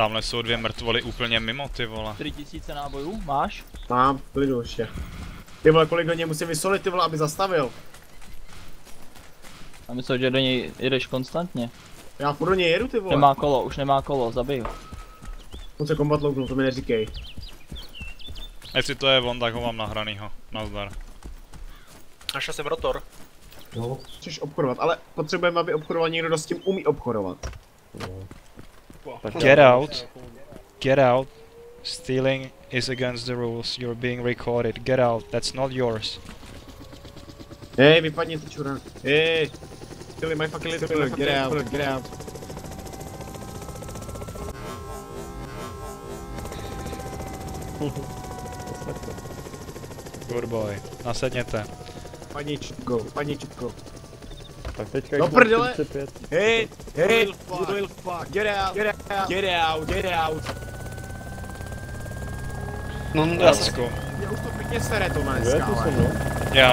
Tamhle jsou dvě mrtvoly úplně mimo ty vole. 4000 nábojů, máš? Mám, klidu ještě. Ty vole, kolik do něj musím vysolit, ty vole, aby zastavil. A myslel, že do něj jedeš konstantně. Já furt do něj jedu, ty vole. Nemá kolo, už nemá kolo, zabij ho. On se kombat louknul, to mi neříkej. Jestli to je on, tak ho mám nahranýho. Nazdar. Našel jsem rotor. No, Chceš obchodovat, ale potřebujeme, aby obchodoval někdo, kdo s tím umí obchodovat. Tak Get out. Get out. Stealing is against the rules. You're being recorded. Get out. That's not yours. Hej, vypadni ty čurák. Hej. Kill my fucking little brother, get out, get out. Good boy. Nasedněte. Paní čutko, paní čutko. Tak teďka Do jich prdele. mám 35. Hej, hej, you will fuck, get out, get out, get out, get out. No, Let's go. Mě už to pěkně sere to dneska, Je, jsem, no. Já.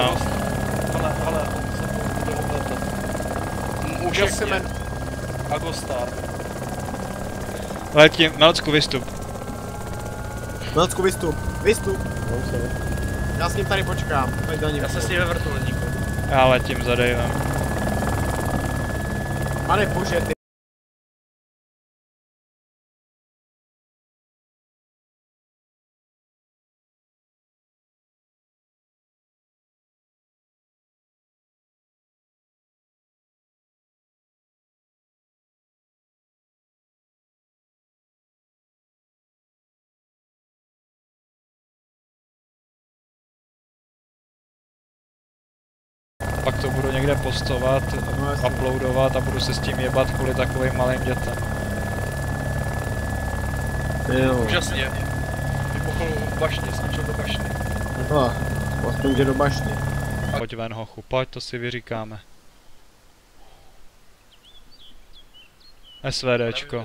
Ale, ale, Už Jak se jmen... Agostar. Letím. Melcku, vystup. Melcku, vystup, vystup. No, jsem. Já s ním tady počkám, pojď za ním. Já se s ním ve vrtulníku. Já letím za Davem. I'll just push it. Este, Pak to budu někde postovat, No, uploadovat a budu se s tím jebat kvůli takovým malým dětem. Jo. Úžasně. Vypukl v bašně, skočil do bašny. No, aspoň jde do bašny. Pojď ven hochu, pojď, to si vyříkáme. SVDčko.